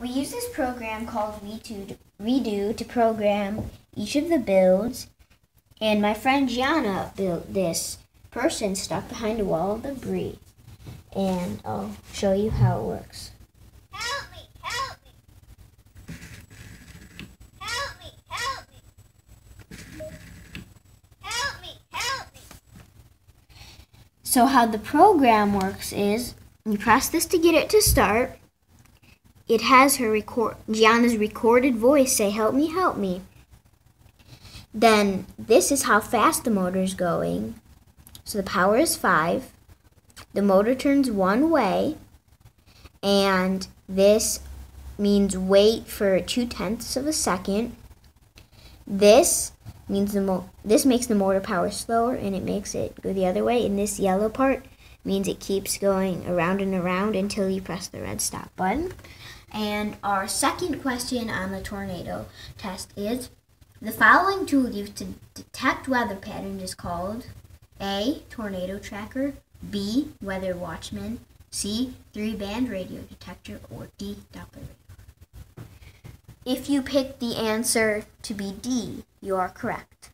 We use this program called WeDo, WeDo to program each of the builds, and my friend Gianna built this person stuck behind a wall of debris. And I'll show you how it works. Help me! Help me! Help me! Help me! Help me! Help me! So how the program works is you press this to get it to start. It has her record Gianna's recorded voice say help me help me. Then this is how fast the motor is going. So the power is 5. The motor turns one way and this means wait for two tenths of a second. This means the mo- this makes the motor power slower and it makes it go the other way. And this yellow part means it keeps going around and around until you press the red stop button. And our second question on the tornado test is the following tool used to detect weather patterns is called A. Tornado tracker, B. Weather watchman, C. Three band radio detector, or D. Doppler radar. If you pick the answer to be D, you are correct.